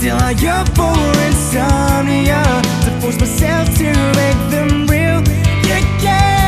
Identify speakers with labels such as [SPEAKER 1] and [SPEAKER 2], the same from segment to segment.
[SPEAKER 1] Still I yearn for insomnia. To force myself to make them real. Yeah,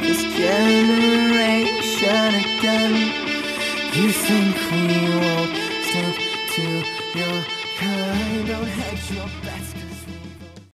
[SPEAKER 1] this generation again. You think we won't step to your kind? Don't hedge your bets.